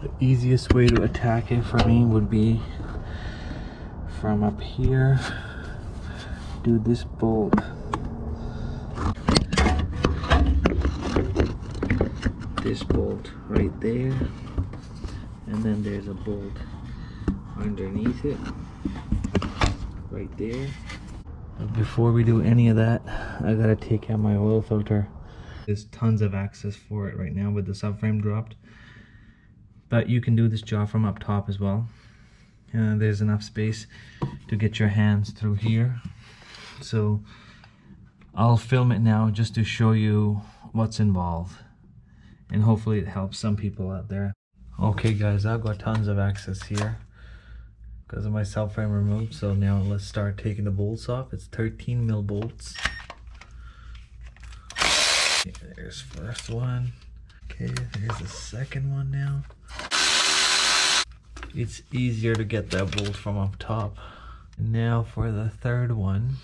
The easiest way to attack it for me would be from up here, do this bolt. This bolt right there, and then there's a bolt underneath it, right there. Before we do any of that, I gotta take out my oil filter. There's tons of access for it right now with the subframe dropped. But you can do this job from up top as well. Uh, there's enough space to get your hands through here. So I'll film it now just to show you what's involved. And hopefully it helps some people out there. Okay guys, I've got tons of access here because of my subframe removed. So now let's start taking the bolts off. It's 13 mil bolts. There's first one. Okay, there's the second one now. It's easier to get that bolt from up top. Now for the third one.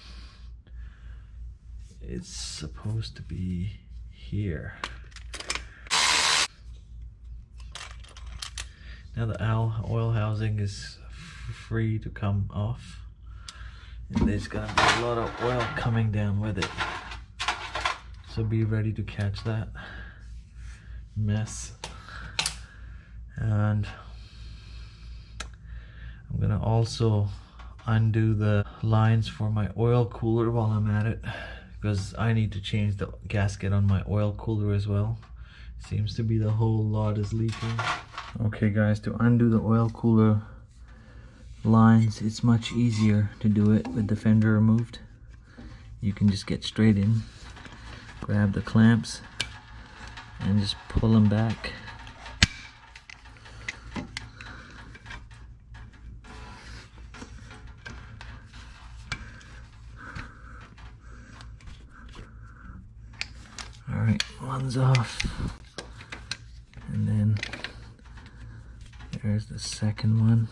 It's supposed to be here. Now the oil housing is free to come off. And there's gonna be a lot of oil coming down with it. So be ready to catch that mess. And I'm gonna also undo the lines for my oil cooler while I'm at it because I need to change the gasket on my oil cooler as well. Seems to be the whole lot is leaking. Okay guys, to undo the oil cooler lines, it's much easier to do it with the fender removed. You can just get straight in grab the clamps and just pull them back all right off and then there's the second one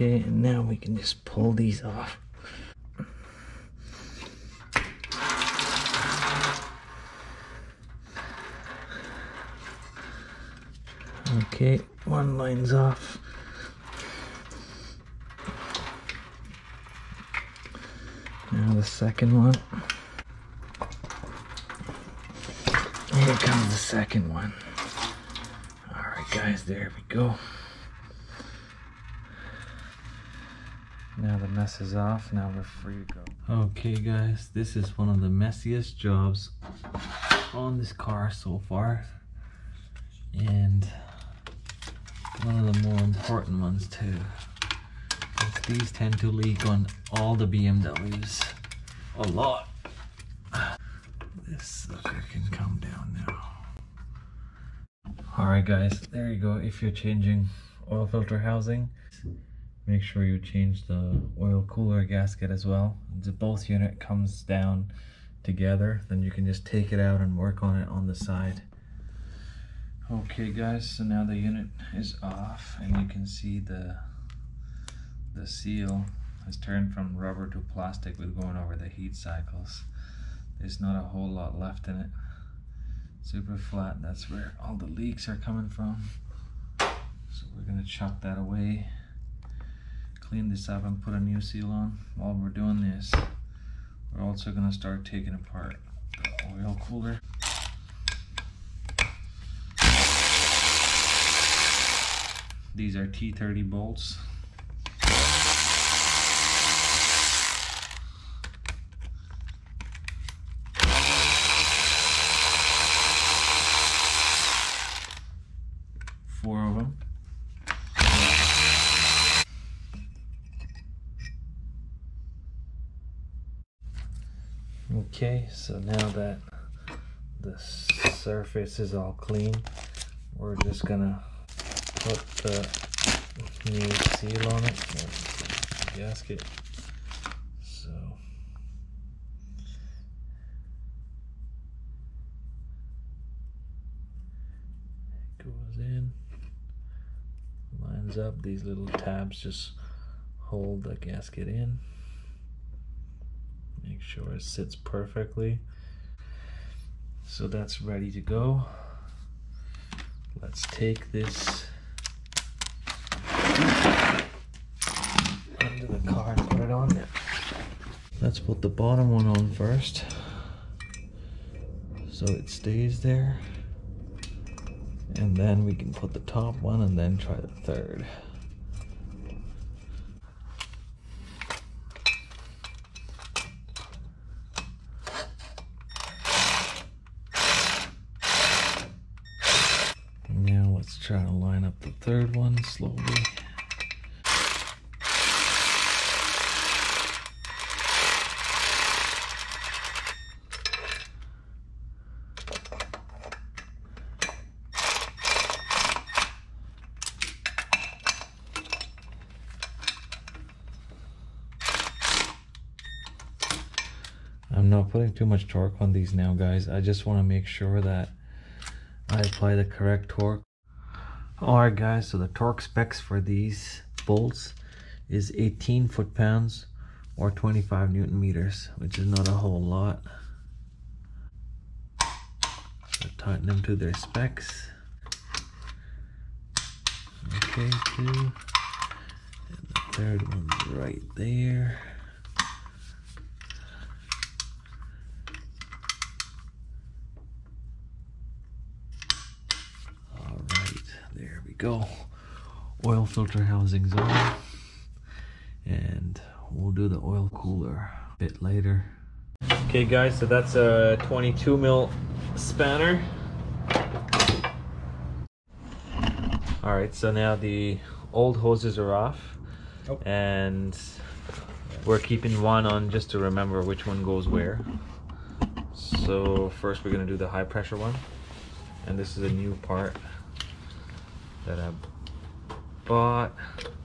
Okay, and now we can just pull these off. Okay, one line's off. Now the second one. Here comes the second one. All right, guys, there we go. Now the mess is off, now we're free to go. Okay guys, this is one of the messiest jobs on this car so far. And one of the more important ones too. These tend to leak on all the BMWs a lot. This sucker can come down now. Alright guys, there you go. If you're changing oil filter housing, make sure you change the oil cooler gasket as well the both unit comes down together then you can just take it out and work on it on the side okay guys so now the unit is off and you can see the the seal has turned from rubber to plastic with going over the heat cycles there's not a whole lot left in it super flat that's where all the leaks are coming from so we're gonna chop that away clean this up and put a new seal on. While we're doing this, we're also to start taking apart the oil cooler. These are T30 bolts. Four of them. Okay, so now that the surface is all clean, we're just gonna put the new seal on it, gasket. So it goes in, lines up. These little tabs just hold the gasket in. Make sure it sits perfectly. So that's ready to go. Let's take this under the car and put it on. There. Let's put the bottom one on first. So it stays there. And then we can put the top one and then try the third. Now let's try to line up the third one slowly I'm not putting too much torque on these now guys. I just want to make sure that I apply the correct torque. Alright guys, so the torque specs for these bolts is 18 foot-pounds or 25 newton meters, which is not a whole lot. So tighten them to their specs. Okay, two. And the third one's right there. Go. Oil filter housings on. And we'll do the oil cooler a bit later. Okay guys, so that's a 22 mil spanner. Alright, so now the old hoses are off. Oh. And we're keeping one on just to remember which one goes where. So first we're gonna do the high pressure one. And this is a new part that I bought.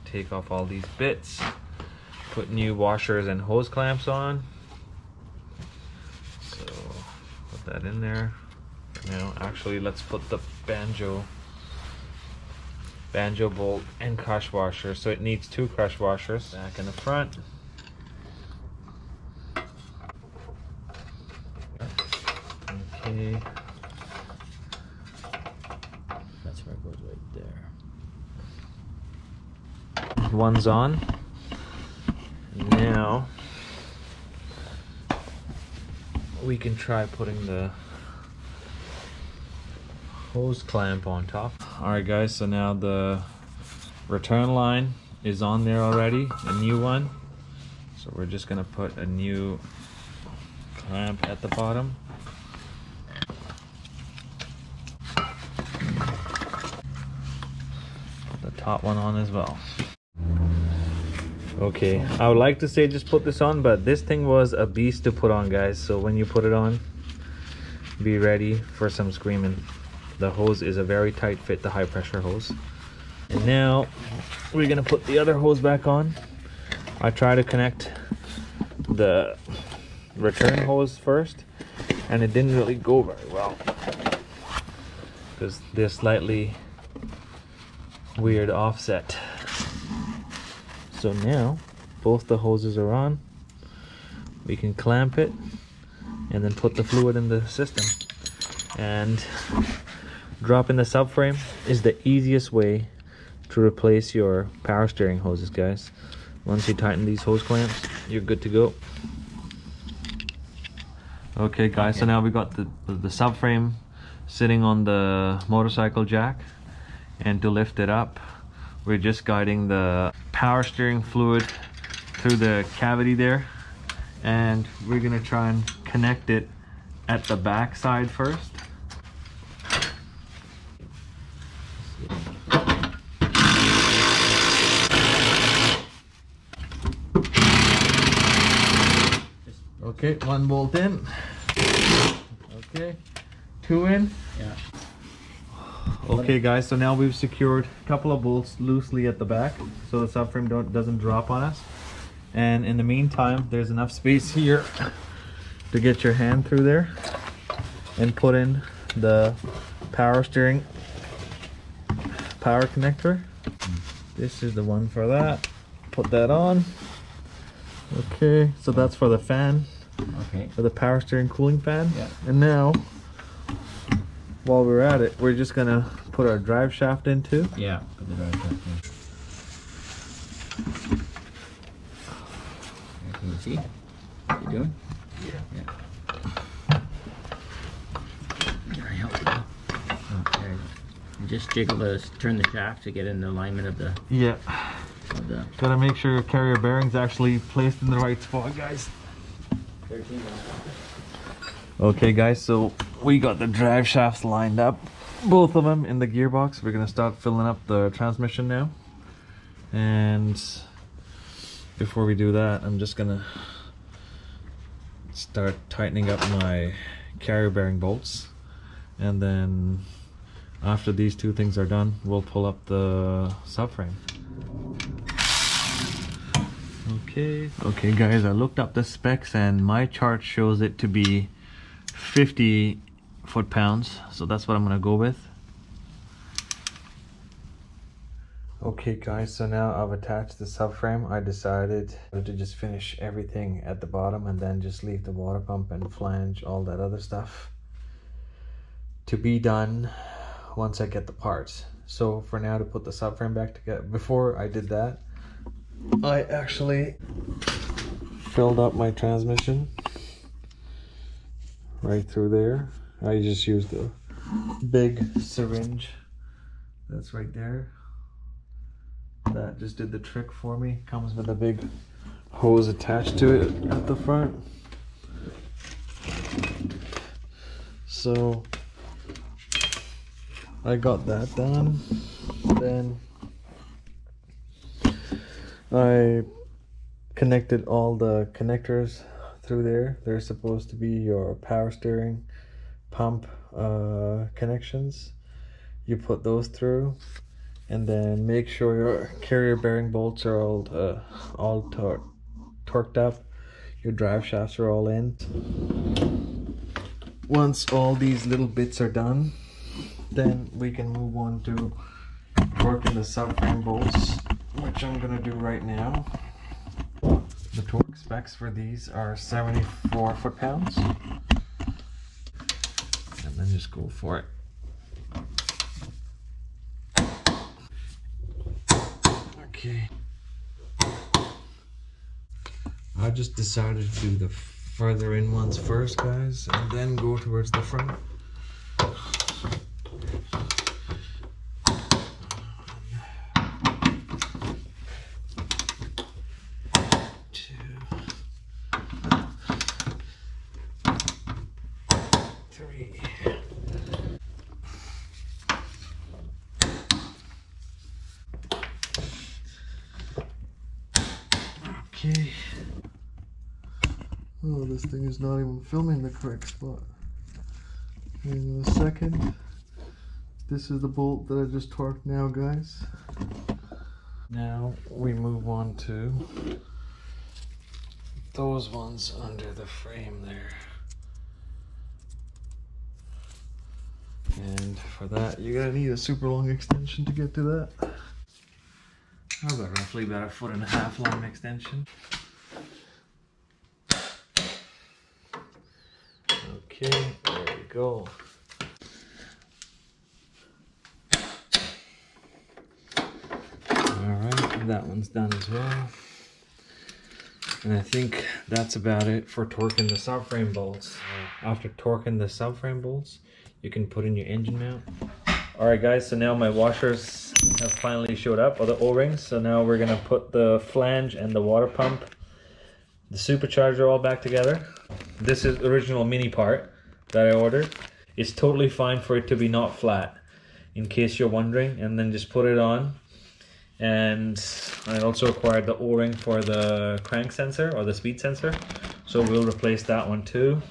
Take off all these bits. Put new washers and hose clamps on. So put that in there. Now actually let's put the banjo banjo bolt and crush washer. So it needs two crush washers back in the front. Okay. One's on. Now we can try putting the hose clamp on top. Alright guys, so now the return line is on there already, a new one. So we're just gonna put a new clamp at the bottom. Put the top one on as well. Okay, I would like to say just put this on, but this thing was a beast to put on, guys. So when you put it on, be ready for some screaming. The hose is a very tight fit, the high pressure hose. And now we're gonna put the other hose back on. I try to connect the return hose first, and it didn't really go very well because they're slightly weird offset. So now both the hoses are on. We can clamp it and then put the fluid in the system. And dropping the subframe is the easiest way to replace your power steering hoses, guys. Once you tighten these hose clamps, you're good to go. Okay guys, so now we got the, the subframe sitting on the motorcycle jack and to lift it up we're just guiding the power steering fluid through the cavity there. And we're gonna try and connect it at the back side first. Okay one bolt in. Okay two in. Yeah Okay guys, so now we've secured a couple of bolts loosely at the back so the subframe don't, doesn't drop on us. And in the meantime, there's enough space here to get your hand through there and put in the power steering power connector. This is the one for that. put that on. Okay, so that's for the fan, Okay. for the power steering cooling fan. Yeah. And now, while we're at it, we're just gonna put our drive shaft into. Yeah. Put the drive shaft in. Can you see? What you doing? Yeah. Can I help you? Okay. You just jiggle the, turn the shaft to get in the alignment of the, Yeah. of the. Gotta make sure your carrier bearing's actually placed in the right spot, guys. Okay, guys, so we got the drive shafts lined up, both of them in the gearbox. We're gonna start filling up the transmission now. And before we do that, I'm just gonna start tightening up my carrier bearing bolts. And then after these two things are done, we'll pull up the subframe. Okay. Okay, guys, I looked up the specs and my chart shows it to be 50 foot pounds. So that's what I'm gonna go with. Okay guys, so now I've attached the subframe. I decided to just finish everything at the bottom and then just leave the water pump and flange, all that other stuff to be done once I get the parts. So for now to put the subframe back together, before I did that, I actually filled up my transmission right through there. I just used a big syringe that's right there. That just did the trick for me. Comes with a big hose attached to it at the front. So I got that done. Then I connected all the connectors through there. They're supposed to be your power steering pump uh, connections. You put those through and then make sure your carrier bearing bolts are all uh, all tor- torqued up. Your drive shafts are all in. Once all these little bits are done, then we can move on to working the subframe bolts, which I'm gonna do right now. The torque specs for these are 74 foot pounds. And then just go for it. Okay. I just decided to do the further in ones first, guys, and then go towards the front. Two. Three. Okay. Oh, this thing is not even filming the correct spot. Hang on a second. This is the bolt that I just torqued now, guys. Now we move on to those ones under the frame there. And for that, you're gonna need a super long extension to get to that. I've got roughly about a foot and a half long extension. Okay, there we go. Alright, that one's done as well. And I think that's about it for torquing the subframe bolts. After torquing the subframe bolts, you can put in your engine mount. Alright guys, so now my washers have finally showed up, or the O-rings. So now we're gonna put the flange and the water pump, the supercharger all back together. This is original mini part that I ordered. It's totally fine for it to be not flat, in case you're wondering, and then just put it on. And I also acquired the O-ring for the crank sensor or the speed sensor. So we'll replace that one too.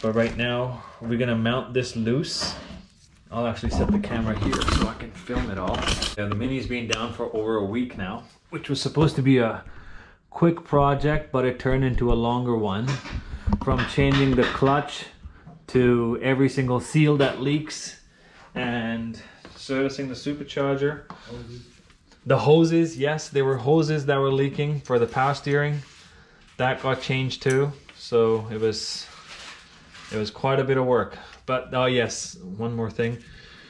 But right now, we're gonna mount this loose. I'll actually set the camera here so I can film it all. Yeah, the Mini's been down for over a week now, which was supposed to be a quick project, but it turned into a longer one. From changing the clutch to every single seal that leaks and servicing the supercharger. The hoses, yes, there were hoses that were leaking for the power steering. That got changed too. So it was it was quite a bit of work. But oh yes, one more thing.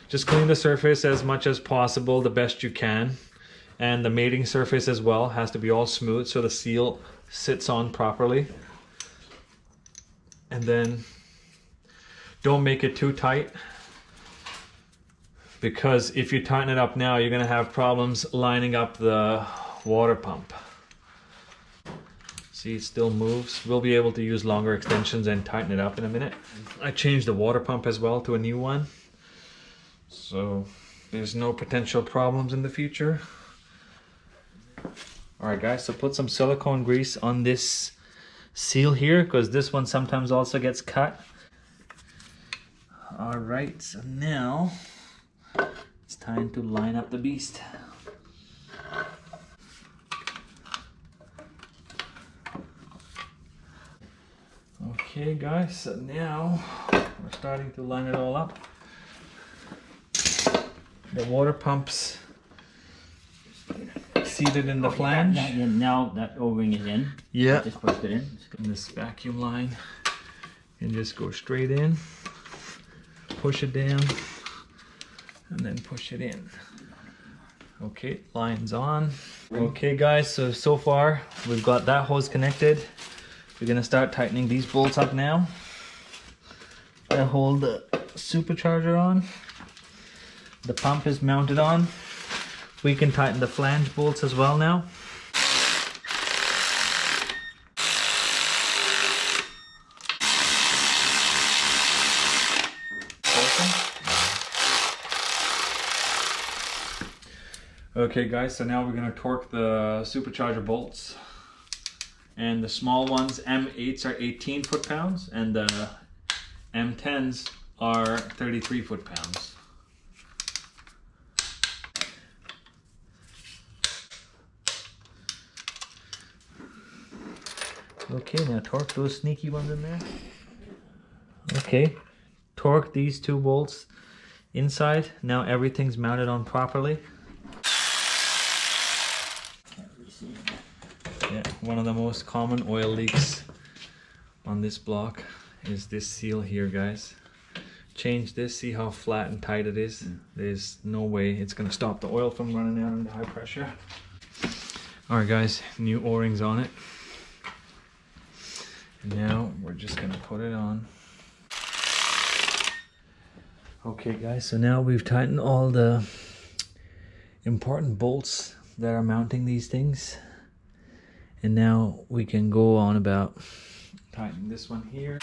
Just clean the surface as much as possible, the best you can. And the mating surface as well has to be all smooth so the seal sits on properly. And then don't make it too tight because if you tighten it up now, you're gonna have problems lining up the water pump. See, it still moves. We'll be able to use longer extensions and tighten it up in a minute. I changed the water pump as well to a new one. So there's no potential problems in the future. All right, guys, so put some silicone grease on this seal here because this one sometimes also gets cut. All right, so now it's time to line up the beast. Okay guys, so now we're starting to line it all up. The water pumps seated in the flange. That, that, now that O-ring is in. Yeah. Just push it in. And this vacuum line and just go straight in, push it down, and then push it in. Okay, lines on. Okay guys, so so far we've got that hose connected. We're gonna start tightening these bolts up now. I hold the supercharger on. The pump is mounted on. We can tighten the flange bolts as well now. Okay guys, so now we're gonna torque the supercharger bolts. And the small ones, M8s are 18 foot-pounds and the M10s are 33 foot-pounds. Okay, now torque those sneaky ones in there. Okay, torque these two bolts inside. Now everything's mounted on properly. Yeah, one of the most common oil leaks on this block is this seal here, guys. Change this, see how flat and tight it is. There's no way it's gonna stop the oil from running out under high pressure. All right, guys, new O-rings on it. Now we're just gonna put it on. Okay, guys, so now we've tightened all the important bolts that are mounting these things. And now we can go on about tightening this one here.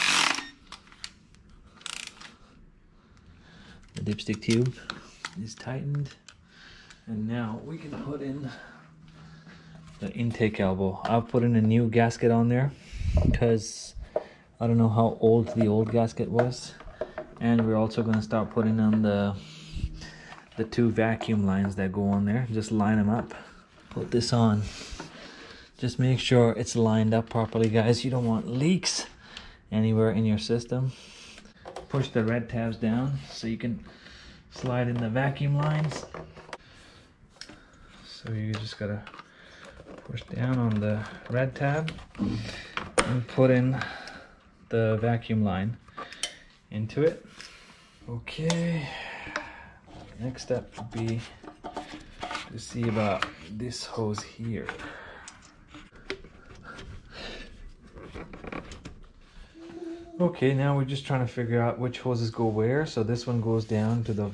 The dipstick tube is tightened. And now we can put in the intake elbow. I've put in a new gasket on there because I don't know how old the old gasket was. And we're also going to start putting on the the two vacuum lines that go on there. Just line them up. Put this on. Just make sure it's lined up properly, guys. You don't want leaks anywhere in your system. Push the red tabs down so you can slide in the vacuum lines. So you just gotta push down on the red tab and put in the vacuum line into it. Okay, next step would be to see about this hose here. Okay, now we're just trying to figure out which hoses go where. So this one goes down to the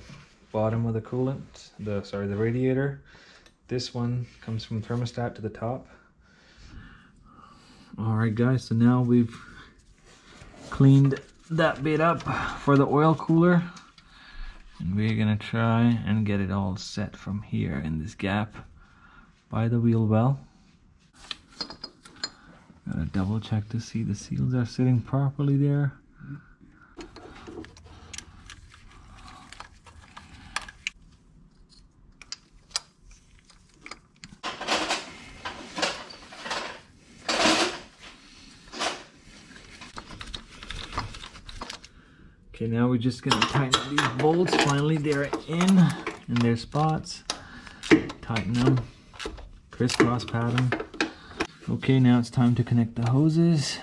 bottom of the coolant, the sorry, the radiator. This one comes from thermostat to the top. All right, guys, so now we've cleaned that bit up for the oil cooler. And we're gonna try and get it all set from here in this gap by the wheel well. Gotta double check to see the seals are sitting properly there. Okay, now we're just gonna tighten these bolts. Finally, they're in in their spots. Tighten them. crisscross pattern. Okay, now it's time to connect the hoses.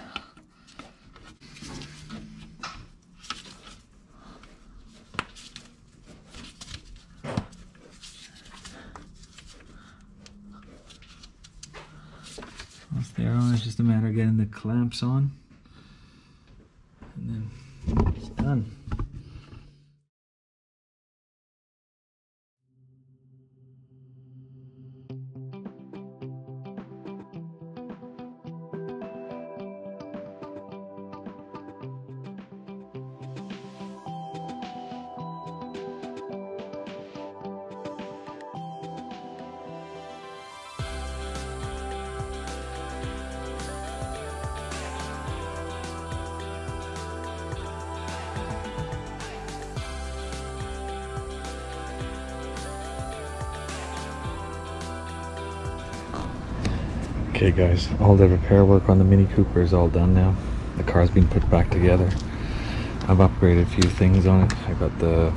Okay guys, all the repair work on the Mini Cooper is all done now. The car's been put back together. I've upgraded a few things on it. I got the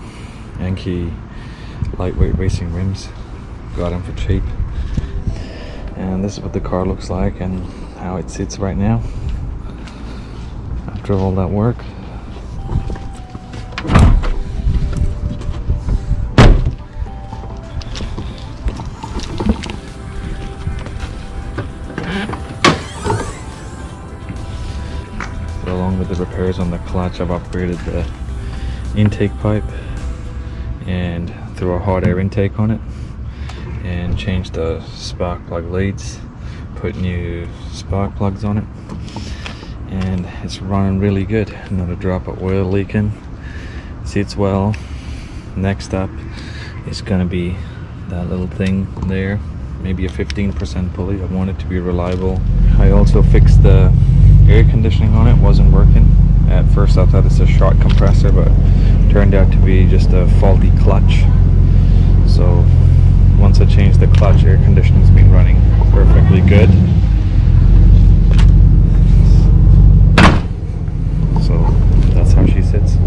Yankee lightweight racing rims. Got them for cheap. And this is what the car looks like and how it sits right now. After all that work. Clutch, I've upgraded the intake pipe and threw a hot air intake on it and changed the spark plug leads, put new spark plugs on it and it's running really good. Not a drop of oil leaking, sits well. Next up is gonna be that little thing there, maybe a 15% pulley. I want it to be reliable. I also fixed the air conditioning on it, wasn't working. At first I thought it's a short compressor, but turned out to be just a faulty clutch. So once I changed the clutch, air conditioning's been running perfectly good. So that's how she sits.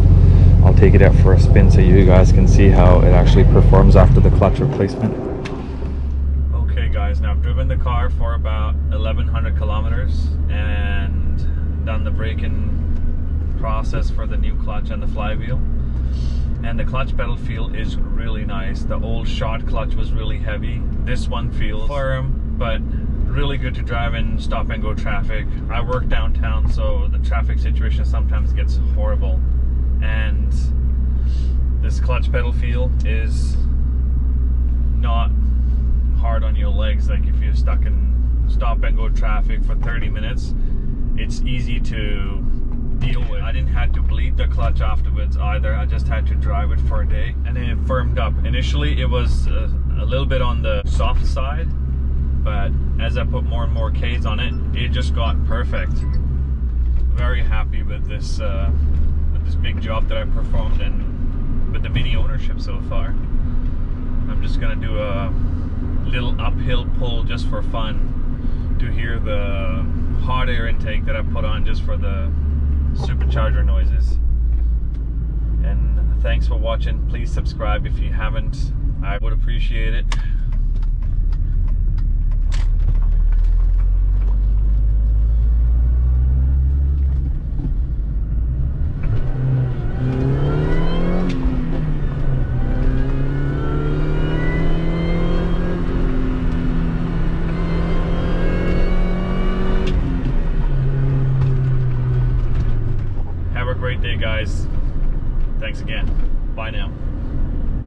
I'll take it out for a spin so you guys can see how it actually performs after the clutch replacement. Okay guys, now I've driven the car for about 1100 kilometers and done the braking process for the new clutch and the flywheel. And the clutch pedal feel is really nice. The old shot clutch was really heavy. This one feels firm, but really good to drive in stop and go traffic. I work downtown, so the traffic situation sometimes gets horrible. And this clutch pedal feel is not hard on your legs. Like if you're stuck in stop and go traffic for 30 minutes, it's easy to deal with. I didn't have to bleed the clutch afterwards either. I just had to drive it for a day and then it firmed up. Initially, it was uh, a little bit on the soft side, but as I put more and more Ks on it, it just got perfect. Very happy with this uh, with this big job that I performed and with the mini ownership so far. I'm just gonna do a little uphill pull just for fun to hear the hot air intake that I put on just for the supercharger noises. And thanks for watching. Please subscribe if you haven't. I would appreciate it.